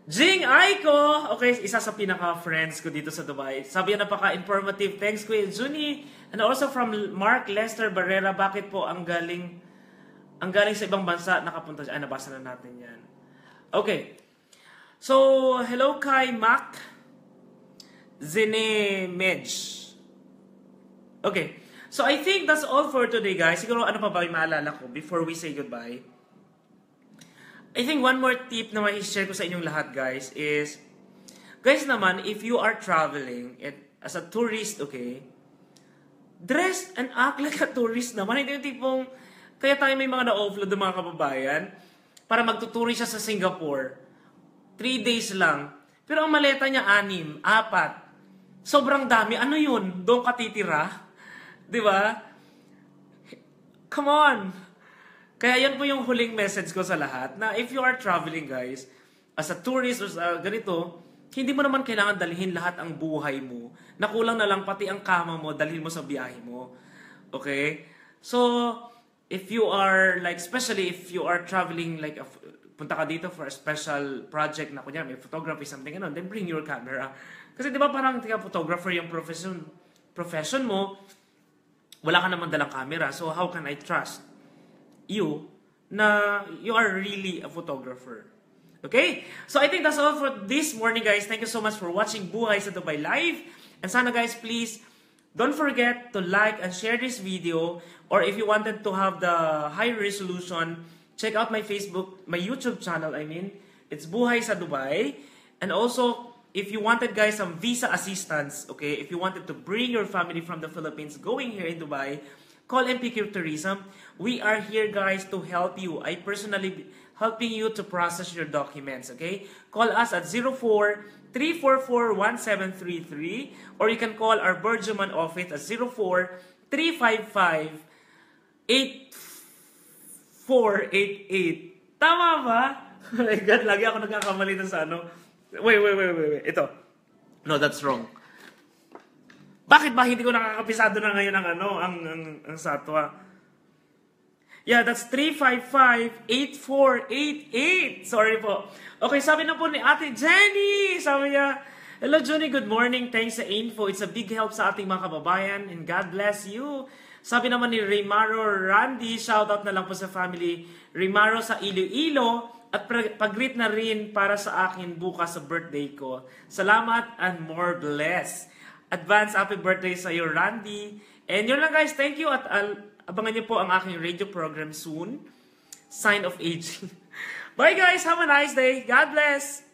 Jing Aiko! Okay, isa sa pinaka-friends ko dito sa Dubai. Sabi niya napaka-informative. Thanks, Kuya Juni. And also from Mark Lester Barrera, bakit po ang galing ang galing sa ibang bansa nakapunta siya? Ay, nabasa na natin yan. Okay. So, hello kay Mac Zenemej. Okay. So, I think that's all for today, guys. Siguro ano pa ba yung maalala ko before we say goodbye? I think one more tip na may share ko sa inyong lahat, guys, is guys naman, if you are traveling at, as a tourist, okay, dress and act like a tourist naman. Hindi yung tipong, kaya tayo may mga na-offload ng mga kababayan para magtuturi siya sa Singapore. Three days lang. Pero ang maleta niya, anim, apat. Sobrang dami. Ano yun? Doon ka titira? Di ba? Come on! Kaya yan po yung huling message ko sa lahat na if you are traveling guys, as a tourist or sa ganito, hindi mo naman kailangan dalhin lahat ang buhay mo. Nakulang na lang pati ang kama mo, dalhin mo sa biyahe mo. Okay? So, if you are like, especially if you are traveling like, a, punta ka dito for a special project na kunya, may photography, something ano, then bring your camera. Kasi di ba parang tika photographer yung profession, profession mo, wala ka naman dalang camera. So, how can I trust you na you are really a photographer. Okay? So I think that's all for this morning guys. Thank you so much for watching Buhay sa Dubai Live. And sana guys, please don't forget to like and share this video or if you wanted to have the high resolution, check out my Facebook, my YouTube channel, I mean. It's Buhay sa Dubai. And also, if you wanted guys some visa assistance, okay, if you wanted to bring your family from the Philippines going here in Dubai, call MPQ Tourism. We are here, guys, to help you. I personally helping you to process your documents, okay? Call us at 04 344 or you can call our Bergerman office at 04 355 8488. Tama ba? Oh my God, lagi ako nagkakamali sa ano. Wait, wait, wait, wait, wait. Ito. No, that's wrong. Bakit ba hindi ko nakakapisado na ngayon ang ano, ang, ang, ang satwa? Yeah, that's 355-8488. Sorry po. Okay, sabi na po ni Ate Jenny. Sabi niya, Hello, Johnny. Good morning. Thanks sa info. It's a big help sa ating mga kababayan and God bless you. Sabi naman ni Raymaro Randy, shoutout na lang po sa family Raymaro sa Iloilo at pag-greet na rin para sa akin bukas sa birthday ko. Salamat and more bless. Advance happy birthday sa iyo, Randy. And yun lang guys, thank you at uh, abangan niyo po ang aking radio program soon. Sign of aging. Bye guys, have a nice day. God bless.